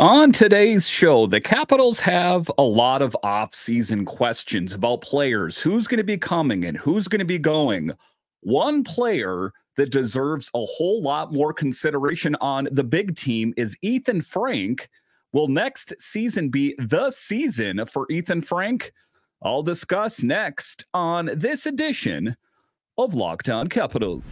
On today's show, the Capitals have a lot of off-season questions about players, who's going to be coming and who's going to be going. One player that deserves a whole lot more consideration on the big team is Ethen Frank. Will next season be the season for Ethen Frank? I'll discuss next on this edition of Locked On Capitals.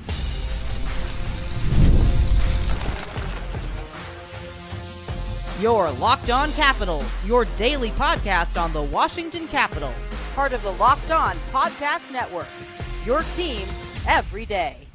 Your Locked On Capitals, your daily podcast on the Washington Capitals, part of the Locked On Podcast Network. Your team every day.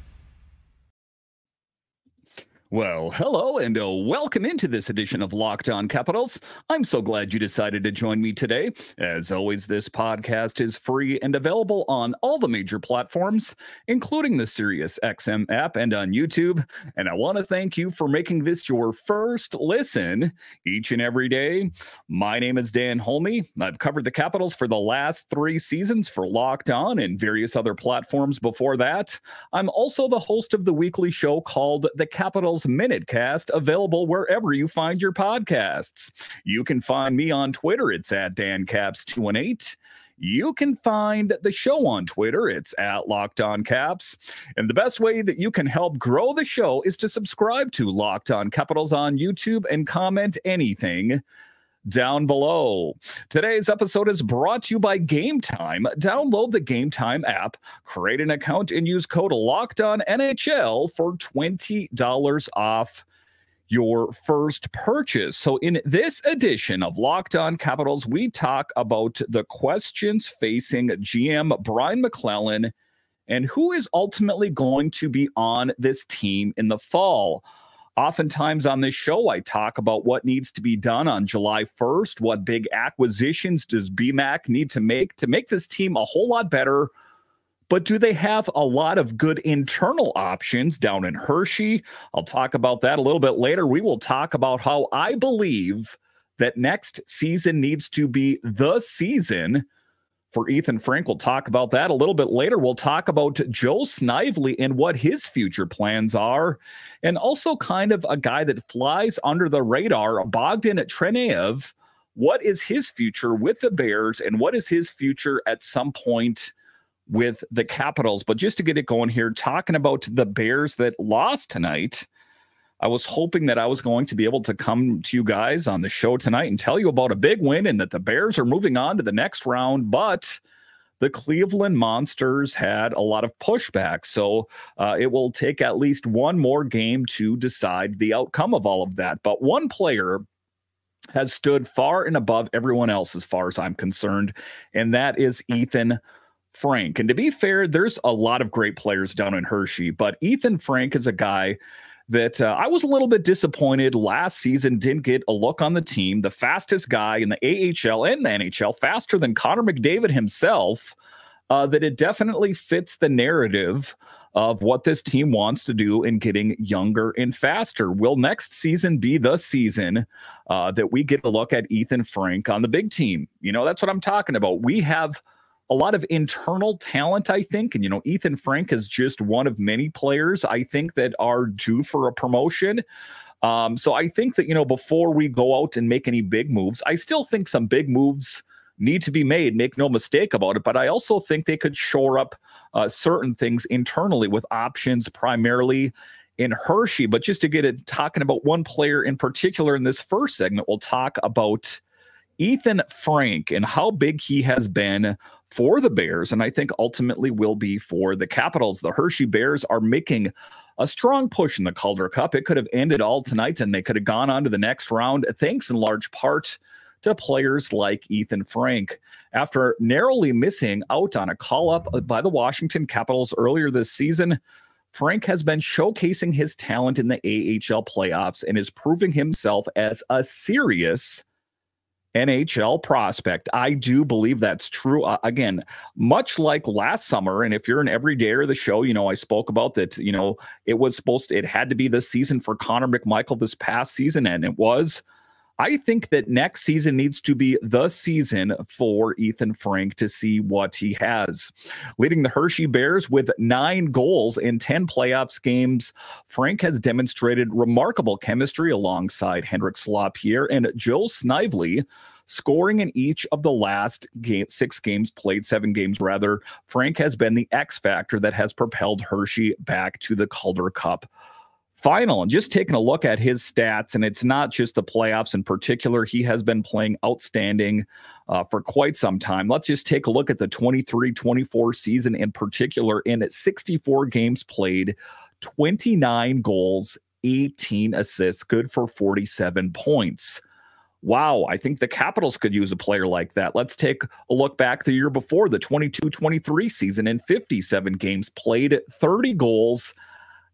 Well, hello and uh, welcome into this edition of Locked On Capitals. I'm so glad you decided to join me today. As always, this podcast is free and available on all the major platforms, including the SiriusXM app and on YouTube. And I want to thank you for making this your first listen each and every day. My name is Dan Holme. I've covered the Capitals for the last three seasons for Locked On and various other platforms before that. I'm also the host of the weekly show called The Capitals Minute Cast, available wherever you find your podcasts. You can find me on Twitter. It's at DanCaps218. You can find the show on Twitter. It's at Locked On Caps. And the best way that you can help grow the show is to subscribe to Locked On Capitals on YouTube and comment anything down below. Today's episode is brought to you by Game Time. Download the Game Time app, create an account, and use code Locked On NHL for twenty dollars off your first purchase. So, in this edition of Locked On Capitals, we talk about the questions facing GM Brian MacLellan and who is ultimately going to be on this team in the fall. Oftentimes on this show, I talk about what needs to be done on July 1st. What big acquisitions does BMAC need to make to make this team a whole lot better? But do they have a lot of good internal options down in Hershey? I'll talk about that a little bit later. We will talk about how I believe that next season needs to be the season for Ethen Frank. We'll talk about that a little bit later. We'll talk about Joe Snively and what his future plans are, and also kind of a guy that flies under the radar, Bogdan Trineyev. What is his future with the Bears, and what is his future at some point with the Capitals? But just to get it going here, talking about the Bears that lost tonight. I was hoping that I was going to be able to come to you guys on the show tonight and tell you about a big win and that the Bears are moving on to the next round. But the Cleveland Monsters had a lot of pushback. So uh, it will take at least one more game to decide the outcome of all of that. But one player has stood far and above everyone else, as far as I'm concerned, and that is Ethen. Frank. And to be fair, there's a lot of great players down in Hershey, but Ethen Frank is a guy that uh, I was a little bit disappointed last season, didn't get a look on the team. The fastest guy in the AHL and the NHL, faster than Connor McDavid himself, uh, that it definitely fits the narrative of what this team wants to do in getting younger and faster. Will next season be the season uh, that we get a look at Ethen Frank on the big team? You know, that's what I'm talking about. We have a lot of internal talent, I think. And, you know, Ethen Frank is just one of many players I think that are due for a promotion. Um, so I think that, you know, before we go out and make any big moves, I still think some big moves need to be made. Make no mistake about it. But I also think they could shore up uh, certain things internally with options primarily in Hershey. But just to get it talking about one player in particular in this first segment, we'll talk about Ethen Frank and how big he has been for the Bears, and I think ultimately will be for the Capitals. The Hershey Bears are making a strong push in the Calder Cup. It could have ended all tonight, and they could have gone on to the next round, thanks in large part to players like Ethen Frank. After narrowly missing out on a call up by the Washington Capitals earlier this season, Frank has been showcasing his talent in the AHL playoffs and is proving himself as a serious NHL prospect. I do believe that's true. Uh, again, much like last summer, and if you're an everydayer of the show, you know, I spoke about that, you know, it was supposed to, it had to be this season for Connor McMichael this past season, and it was. I think that next season needs to be the season for Ethen Frank to see what he has. Leading the Hershey Bears with nine goals in 10 playoffs games, Frank has demonstrated remarkable chemistry alongside Hendrix Lapierre and Joe Snively scoring in each of the last game, six games played, seven games rather. Frank has been the X factor that has propelled Hershey back to the Calder Cup final. And just taking a look at his stats, and it's not just the playoffs in particular, he has been playing outstanding uh, for quite some time. Let's just take a look at the 23 24 season in particular. In 64 games played, 29 goals, 18 assists, good for 47 points. Wow, I think the Capitals could use a player like that. Let's take a look back the year before the 22 23 season in 57 games played, 30 goals,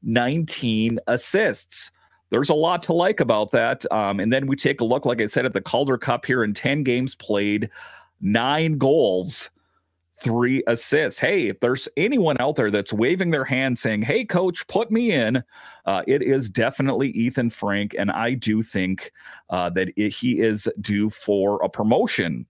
19 assists. There's a lot to like about that. Um, and then we take a look, like I said, at the Calder Cup here in 10 games played, nine goals, three assists. Hey, if there's anyone out there that's waving their hand saying, Hey, coach, put me in, uh, it is definitely Ethen Frank. And I do think uh, that it, he is due for a promotion.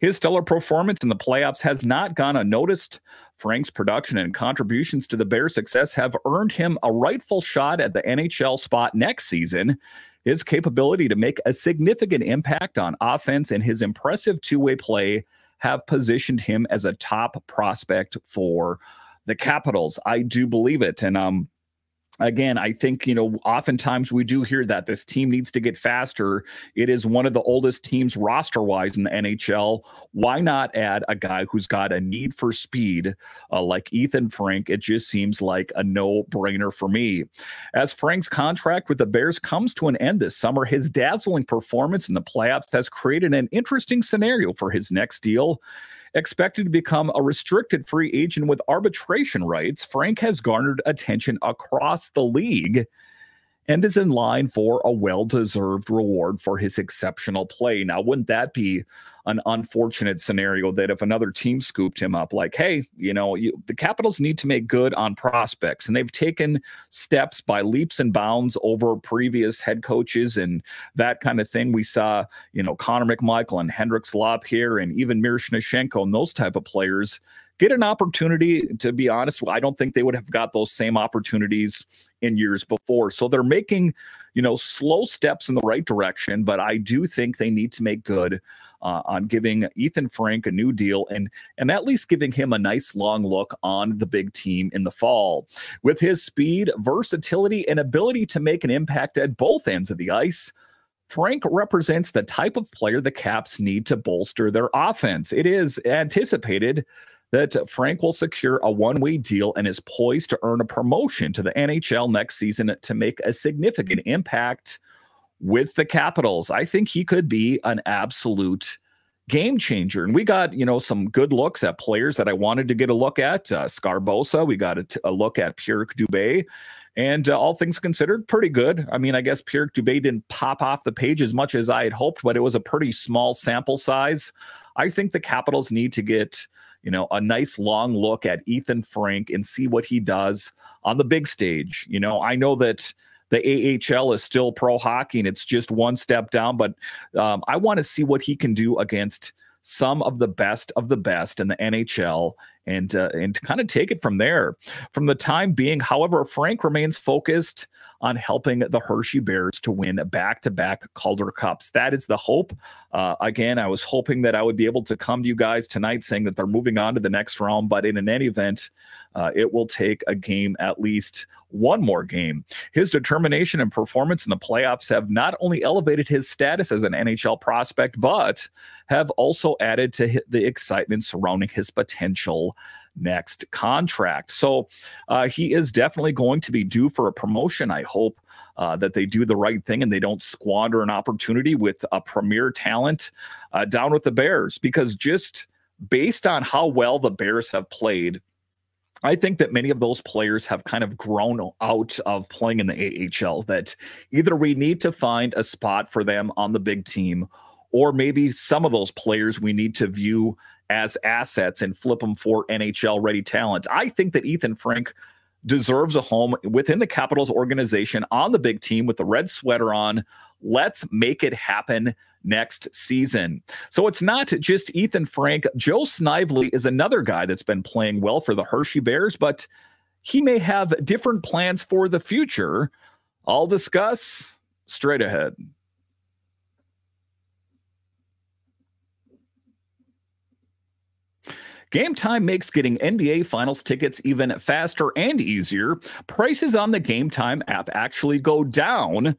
His stellar performance in the playoffs has not gone unnoticed. Frank's production and contributions to the Bears' success have earned him a rightful shot at the NHL spot next season. His capability to make a significant impact on offense and his impressive two way play have positioned him as a top prospect for the Capitals. I do believe it. And um, again, I think, you know, oftentimes we do hear that this team needs to get faster. It is one of the oldest teams roster wise in the NHL. Why not add a guy who's got a need for speed uh, like Ethen Frank? It just seems like a no brainer for me. As Frank's contract with the Bears comes to an end this summer, his dazzling performance in the playoffs has created an interesting scenario for his next deal. Expected to become a restricted free agent with arbitration rights, Frank has garnered attention across the league and is in line for a well deserved reward for his exceptional play. Now, wouldn't that be an unfortunate scenario that if another team scooped him up, like, hey, you know, you, the Capitals need to make good on prospects, and they've taken steps by leaps and bounds over previous head coaches and that kind of thing. We saw, you know, Connor McMichael and Hendrix here, and even Miroshnichenko and those type of players get an opportunity. To be honest, I don't think they would have got those same opportunities in years before. So they're making, you know, slow steps in the right direction, but I do think they need to make good uh, on giving Ethen Frank a new deal and and at least giving him a nice long look on the big team in the fall. With his speed, versatility, and ability to make an impact at both ends of the ice. Frank represents the type of player the Caps need to bolster their offense. It is anticipated that Frank will secure a one way deal and is poised to earn a promotion to the NHL next season to make a significant impact with the Capitals. I think he could be an absolute game changer. And we got, you know, some good looks at players that I wanted to get a look at. Uh, Sgarbossa, we got a, t- a look at Pierre Dubé. And uh, all things considered, pretty good. I mean, I guess Pierre Dubé didn't pop off the page as much as I had hoped, but it was a pretty small sample size. I think the Capitals need to get you know, a nice long look at Ethen Frank and see what he does on the big stage. You know, I know that the AHL is still pro hockey and it's just one step down, but um, I want to see what he can do against some of the best of the best in the NHL and uh, and kind of take it from there. From the time being, however, Frank remains focused on helping the Hershey Bears to win back to back Calder Cups. That is the hope. Uh, again, I was hoping that I would be able to come to you guys tonight saying that they're moving on to the next round, but in any event, uh, it will take a game, at least one more game. His determination and performance in the playoffs have not only elevated his status as an NHL prospect, but have also added to the excitement surrounding his potential next contract. So uh, he is definitely going to be due for a promotion. I hope uh, that they do the right thing and they don't squander an opportunity with a premier talent uh, down with the Bears because just based on how well the Bears have played. I think that many of those players have kind of grown out of playing in the AHL. That either we need to find a spot for them on the big team, or maybe some of those players we need to view as assets and flip them for NHL ready talent. I think that Ethen Frank deserves a home within the Capitals organization on the big team with the red sweater on. Let's make it happen next season. So it's not just Ethen Frank. Joe Snively is another guy that's been playing well for the Hershey Bears, but he may have different plans for the future. I'll discuss straight ahead. Game Time makes getting NBA Finals tickets even faster and easier. Prices on the Game Time app actually go down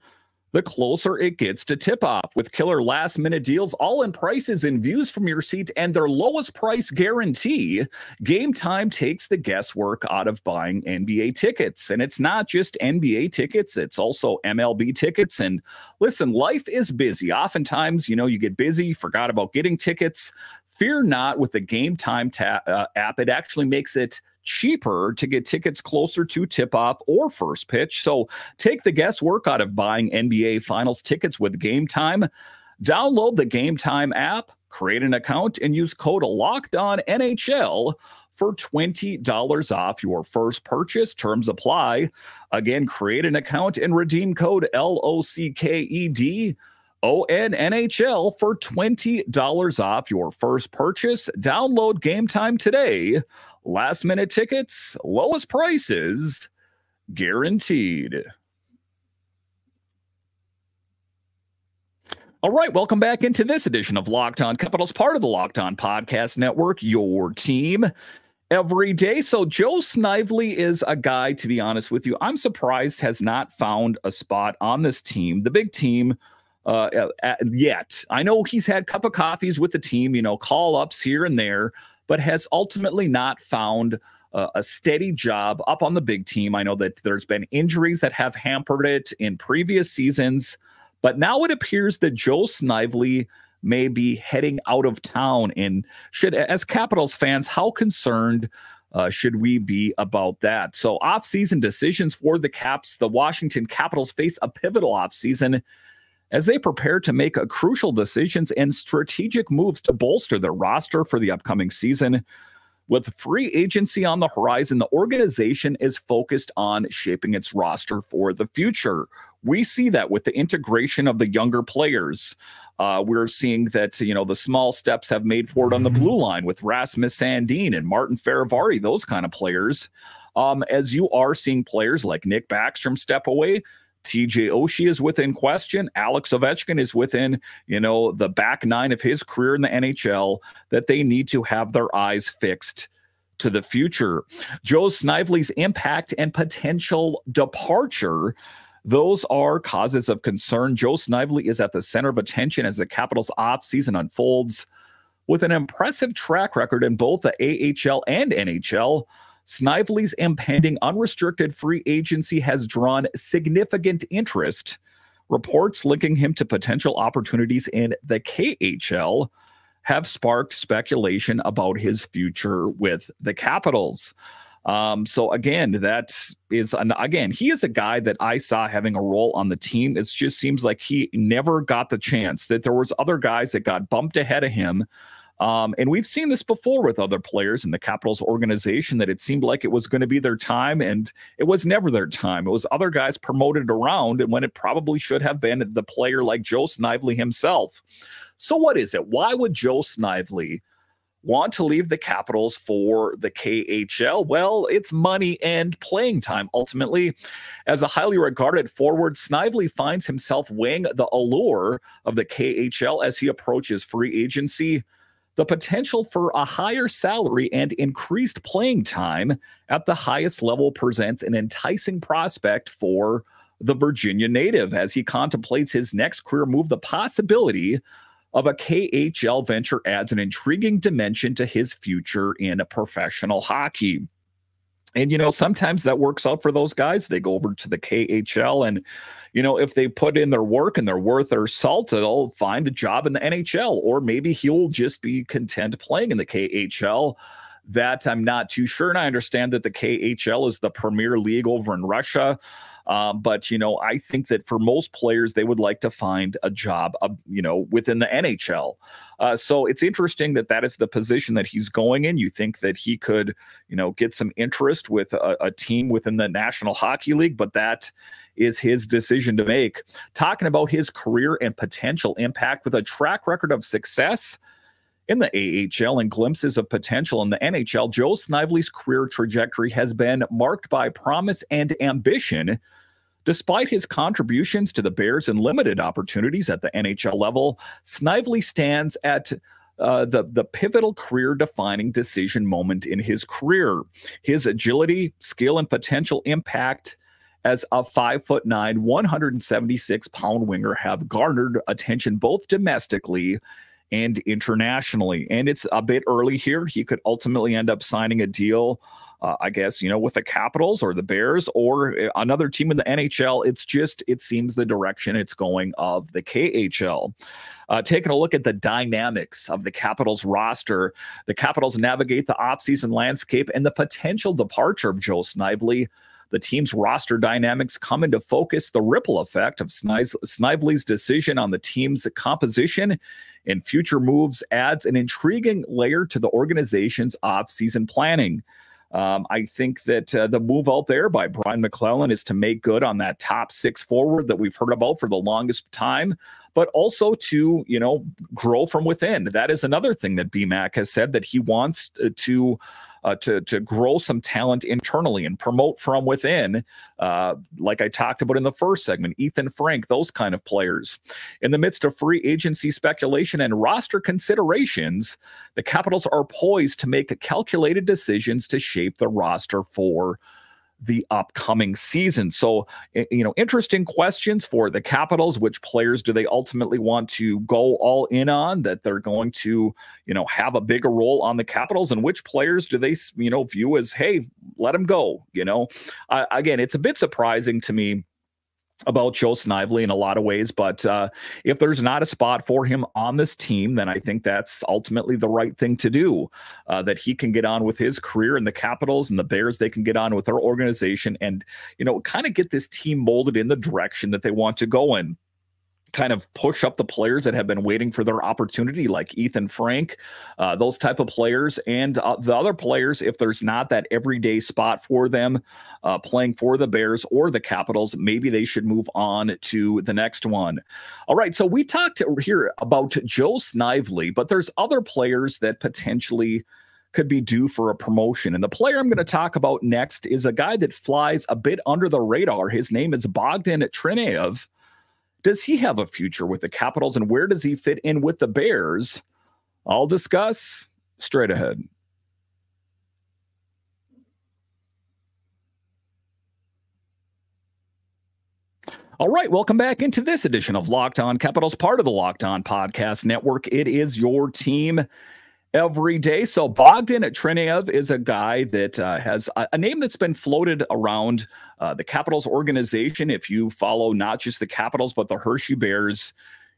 the closer it gets to tip off. With killer last minute deals, all in prices and views from your seat, and their lowest price guarantee, Game Time takes the guesswork out of buying NBA tickets. And it's not just NBA tickets, it's also MLB tickets. And listen, life is busy. Oftentimes, you know, you get busy, forgot about getting tickets. Fear not with the Game Time ta- uh, app, it actually makes it cheaper to get tickets closer to tip off or first pitch. So take the guesswork out of buying NBA Finals tickets with Game Time. Download the Game Time app, create an account, and use code Locked On NHL for $20 off your first purchase. Terms apply. Again, create an account and redeem code L O C K E D. ONNHL for $20 off your first purchase. Download game time today Last minute tickets, lowest prices guaranteed. All right, welcome back into this edition of Locked On Capitals, part of the Locked On Podcast Network, your team every day. So, Joe Snively is a guy, to be honest with you, I'm surprised has not found a spot on this team, the big team, uh, yet. I know he's had cup of coffees with the team, you know, call ups here and there but has ultimately not found uh, a steady job up on the big team. I know that there's been injuries that have hampered it in previous seasons, but now it appears that Joe Snively may be heading out of town. And should, as Capitals fans, how concerned? Uh, should we be about that? So, off-season decisions for the Caps. The Washington Capitals face a pivotal off-season as they prepare to make crucial decisions and strategic moves to bolster their roster for the upcoming season. With free agency on the horizon, the organization is focused on shaping its roster for the future. We see that with the integration of the younger players. Uh, we're seeing that you know the small steps have made forward on the blue line with Rasmus Sandin and Martin Fehervary, those kind of players. Um, as you are seeing players like Nick Backstrom step away, TJ Oshie is within question. Alex Ovechkin is within, you know, the back nine of his career in the NHL that they need to have their eyes fixed to the future. Joe Snively's impact and potential departure. Those are causes of concern. Joe Snively is at the center of attention as the Capitals' offseason unfolds. With an impressive track record in both the AHL and NHL, Snively's impending unrestricted free agency has drawn significant interest. Reports linking him to potential opportunities in the KHL have sparked speculation about his future with the Capitals. Um, so again, that is an, again, he is a guy that I saw having a role on the team. It just seems like he never got the chance. That there was other guys that got bumped ahead of him um, and we've seen this before with other players in the Capitals organization that it seemed like it was going to be their time, and it was never their time. It was other guys promoted around, and when it probably should have been the player like Joe Snively himself. So, what is it? Why would Joe Snively want to leave the Capitals for the KHL? Well, it's money and playing time. Ultimately, as a highly regarded forward, Snively finds himself weighing the allure of the KHL as he approaches free agency the potential for a higher salary and increased playing time at the highest level presents an enticing prospect for the Virginia native as he contemplates his next career move. The possibility of a KHL venture adds an intriguing dimension to his future in professional hockey. And, you know, sometimes that works out for those guys. They go over to the KHL and, you know, if they put in their work and they're worth their salt, they'll find a job in the NHL, or maybe he'll just be content playing in the KHL. That I'm not too sure. And I understand that the KHL is the premier league over in Russia. Um, but you know, I think that for most players, they would like to find a job, uh, you know, within the NHL. Uh, so it's interesting that that is the position that he's going in. You think that he could, you know, get some interest with a, a team within the National Hockey League, but that is his decision to make. Talking about his career and potential impact with a track record of success in the AHL and glimpses of potential in the NHL, Joe Snively's career trajectory has been marked by promise and ambition. Despite his contributions to the Bears and limited opportunities at the NHL level, Snively stands at uh, the the pivotal career defining decision moment in his career. His agility, skill, and potential impact as a five foot nine, 176 pound winger have garnered attention both domestically and internationally. And it's a bit early here. He could ultimately end up signing a deal, uh, I guess, you know, with the Capitals or the Bears or uh, another team in the NHL. It's just, it seems the direction it's going of the KHL. Uh, taking a look at the dynamics of the Capitals roster, the Capitals navigate the offseason landscape and the potential departure of Joe Snively the team's roster dynamics come into focus. The ripple effect of Snively's decision on the team's composition and future moves adds an intriguing layer to the organization's off-season planning. Um, I think that uh, the move out there by Brian MacLellan is to make good on that top six forward that we've heard about for the longest time, but also to, you know, grow from within. That is another thing that BMAC has said that he wants uh, to uh, to to grow some talent internally and promote from within, uh, like I talked about in the first segment. Ethen Frank, those kind of players. In the midst of free agency speculation and roster considerations, the Capitals are poised to make calculated decisions to shape the roster for the upcoming season. So, you know, interesting questions for the Capitals. Which players do they ultimately want to go all in on that they're going to, you know, have a bigger role on the Capitals? And which players do they, you know, view as, hey, let them go? You know, uh, again, it's a bit surprising to me about Joe Snively in a lot of ways, but uh, if there's not a spot for him on this team, then I think that's ultimately the right thing to do. Uh, that he can get on with his career in the Capitals and the Bears, they can get on with their organization and you know kind of get this team molded in the direction that they want to go in kind of push up the players that have been waiting for their opportunity, like Ethen Frank, uh, those type of players, and uh, the other players. If there's not that everyday spot for them uh, playing for the Bears or the Capitals, maybe they should move on to the next one. All right, so we talked here about Joe Snively, but there's other players that potentially could be due for a promotion. And the player I'm going to talk about next is a guy that flies a bit under the radar. His name is Bogdan Trineyev. Does he have a future with the Capitals and where does he fit in with the Bears? I'll discuss straight ahead. All right, welcome back into this edition of Locked On Capitals, part of the Locked On Podcast Network. It is your team every day. So Bogdan Trineyev is a guy that uh, has a, a, name that's been floated around uh, the Capitals organization. If you follow not just the Capitals, but the Hershey Bears,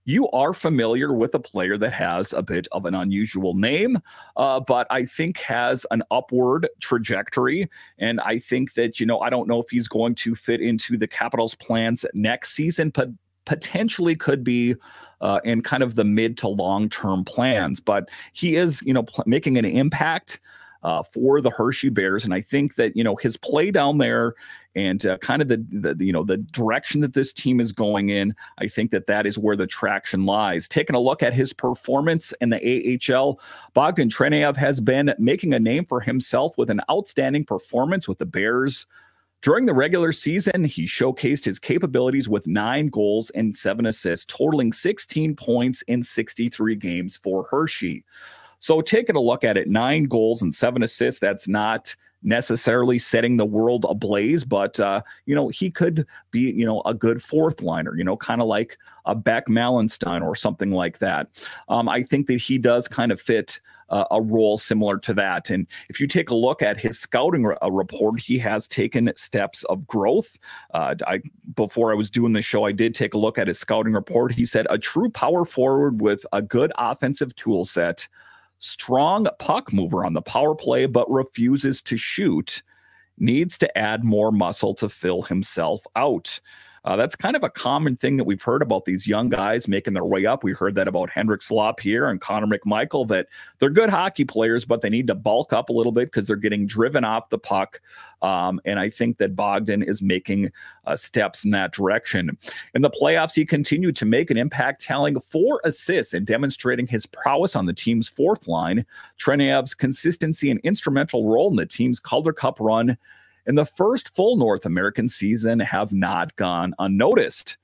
you are familiar with a player that has a bit of an unusual name, uh, but I think has an upward trajectory. And I think that, you know, I don't know if he's going to fit into the Capitals' plans next season, but potentially could be uh, in kind of the mid to long term plans. But he is, you know, pl- making an impact. Uh, for the Hershey Bears, and I think that you know his play down there and uh, kind of the, the you know the direction that this team is going in. I think that that is where the traction lies. Taking a look at his performance in the AHL, Bogdan Trineyev has been making a name for himself with an outstanding performance with the Bears. During the regular season, he showcased his capabilities with nine goals and seven assists, totaling 16 points in 63 games for Hershey. So, taking a look at it, nine goals and seven assists, that's not necessarily setting the world ablaze, but uh, you know he could be you know a good fourth liner, you know, kind of like a Beck Malenstyn or something like that. Um, I think that he does kind of fit uh, a role similar to that. And if you take a look at his scouting re- uh, report, he has taken steps of growth. Uh, I before I was doing the show, I did take a look at his scouting report. He said a true power forward with a good offensive tool set strong puck mover on the power play, but refuses to shoot, needs to add more muscle to fill himself out. Uh, that's kind of a common thing that we've heard about these young guys making their way up. We heard that about Hendrix here and Connor McMichael, that they're good hockey players, but they need to bulk up a little bit because they're getting driven off the puck. Um, and I think that Bogdan is making uh, steps in that direction. In the playoffs, he continued to make an impact, tallying four assists and demonstrating his prowess on the team's fourth line. Trineyev's consistency and instrumental role in the team's Calder Cup run in the first full North American season have not gone unnoticed.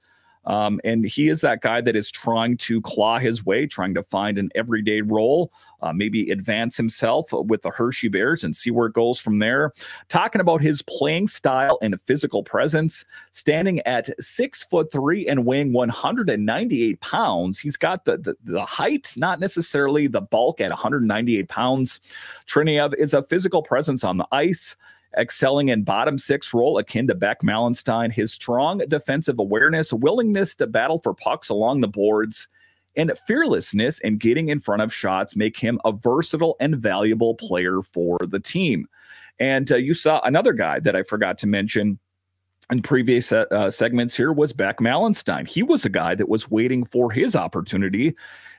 Um, and he is that guy that is trying to claw his way, trying to find an everyday role, uh, maybe advance himself with the Hershey Bears and see where it goes from there. Talking about his playing style and physical presence, standing at six foot three and weighing 198 pounds. He's got the, the, the height, not necessarily the bulk at 198 pounds. Trineyev is a physical presence on the ice excelling in bottom six role akin to Beck Malenstyn. His strong defensive awareness, willingness to battle for pucks along the boards, and fearlessness in getting in front of shots make him a versatile and valuable player for the team. And uh, you saw another guy that I forgot to mention in previous uh, segments here was Beck Malenstyn. He was a guy that was waiting for his opportunity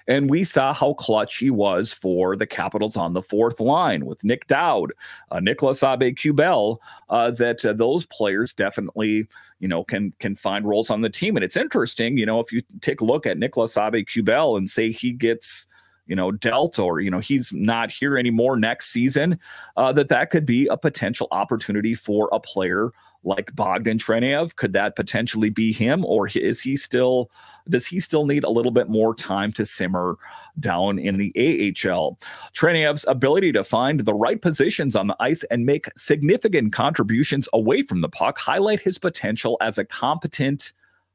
and we saw how clutch he was for the Capitals on the fourth line with Nic Dowd, uh, Nicolas Aube-Kubel, uh, that uh, those players definitely, you know, can can find roles on the team. And it's interesting, you know, if you take a look at Nicolas Aube-Kubel and say he gets you know, dealt or, you know, he's not here anymore next season, uh, that that could be a potential opportunity for a player like Bogdan Trineyev. Could that potentially be him or is he still, does he still need a little bit more time to simmer down in the AHL? Trineyev's ability to find the right positions on the ice and make significant contributions away from the puck highlight his potential as a competent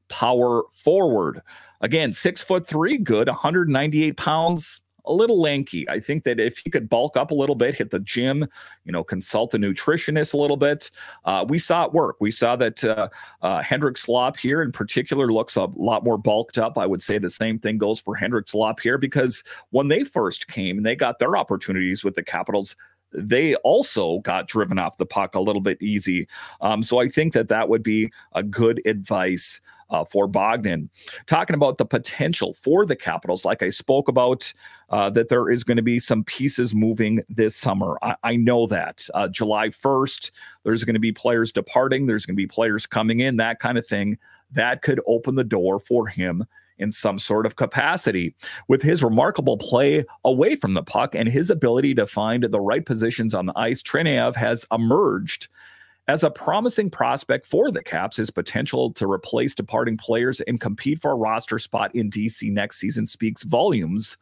power forward. Again, six foot three, good, 198 pounds, a little lanky. I think that if he could bulk up a little bit, hit the gym, you know, consult a nutritionist a little bit, uh, we saw it work. We saw that uh, uh, Hendrix Lapierre in particular looks a lot more bulked up. I would say the same thing goes for Hendrix here because when they first came and they got their opportunities with the Capitals, they also got driven off the puck a little bit easy. Um, so I think that that would be a good advice uh, for Bogdan. Talking about the potential for the Capitals, like I spoke about, uh, that there is going to be some pieces moving this summer. I, I know that. Uh, July 1st, there's going to be players departing, there's going to be players coming in, that kind of thing. That could open the door for him in some sort of capacity. With his remarkable play away from the puck and his ability to find the right positions on the ice, Trineyev has emerged as a promising prospect for the Caps, his potential to replace departing players and compete for a roster spot in DC next season speaks volumes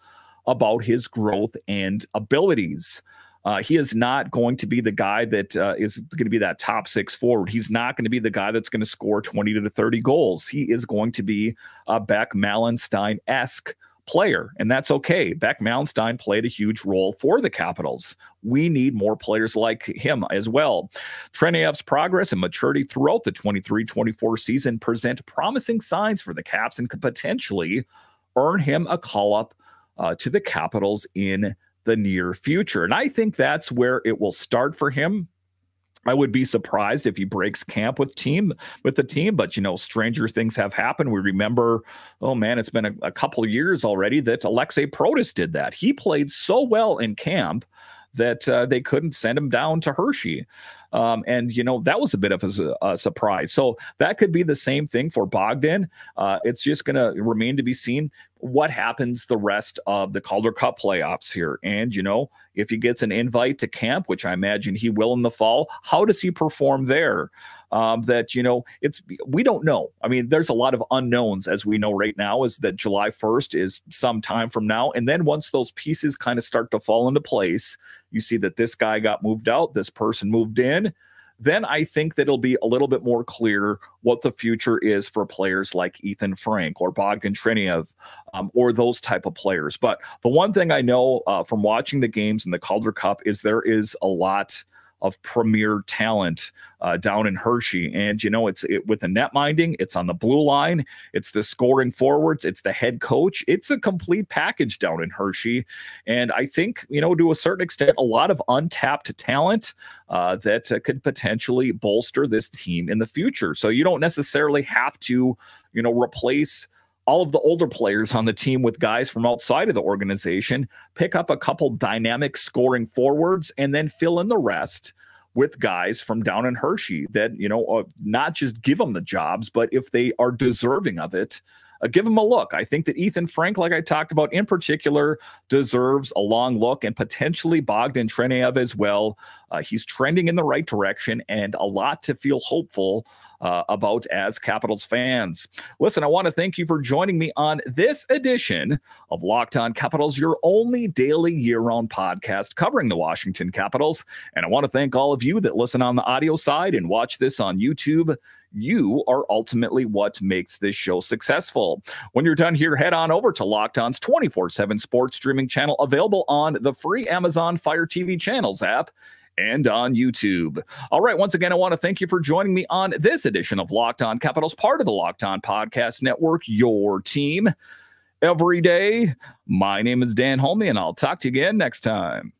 about his growth and abilities. Uh, he is not going to be the guy that uh, is going to be that top six forward. He's not going to be the guy that's going to score 20 to 30 goals. He is going to be a Beck Malenstyn esque player, and that's okay. Beck Malenstyn played a huge role for the Capitals. We need more players like him as well. Trineyev's progress and maturity throughout the 23 24 season present promising signs for the Caps and could potentially earn him a call up uh, to the Capitals in the near future. And I think that's where it will start for him. I would be surprised if he breaks camp with team with the team, but you know, stranger things have happened. We remember, oh man, it's been a, a couple of years already that Alexei Protas did that. He played so well in camp that uh, they couldn't send him down to Hershey. Um, and, you know, that was a bit of a, a, surprise. So that could be the same thing for Bogdan. Uh, it's just going to remain to be seen what happens the rest of the Calder Cup playoffs here. And, you know, if he gets an invite to camp, which I imagine he will in the fall, how does he perform there? Um, that, you know, it's, we don't know. I mean, there's a lot of unknowns as we know right now, is that July 1st is some time from now. And then once those pieces kind of start to fall into place, you see that this guy got moved out, this person moved in then I think that it'll be a little bit more clear what the future is for players like Ethen Frank or Bogdan Trineyev um, or those type of players. But the one thing I know uh, from watching the games in the Calder Cup is there is a lot of premier talent uh, down in Hershey. And, you know, it's it, with the net minding, it's on the blue line, it's the scoring forwards, it's the head coach. It's a complete package down in Hershey. And I think, you know, to a certain extent, a lot of untapped talent uh, that uh, could potentially bolster this team in the future. So you don't necessarily have to, you know, replace all of the older players on the team with guys from outside of the organization, pick up a couple dynamic scoring forwards, and then fill in the rest with guys from down in Hershey that, you know, uh, not just give them the jobs, but if they are deserving of it, uh, give them a look. I think that Ethen Frank, like I talked about in particular, deserves a long look and potentially Bogdan Trineyev as well. Uh, he's trending in the right direction and a lot to feel hopeful uh, about as Capitals fans. Listen, I want to thank you for joining me on this edition of Locked On Capitals, your only daily year round podcast covering the Washington Capitals. And I want to thank all of you that listen on the audio side and watch this on YouTube you are ultimately what makes this show successful. When you're done here, head on over to Locked On's 24 7 sports streaming channel available on the free Amazon Fire TV channels app and on YouTube. All right, once again, I want to thank you for joining me on this edition of Locked On Capitals, part of the Locked On Podcast Network, your team every day. My name is Dan Holme, and I'll talk to you again next time.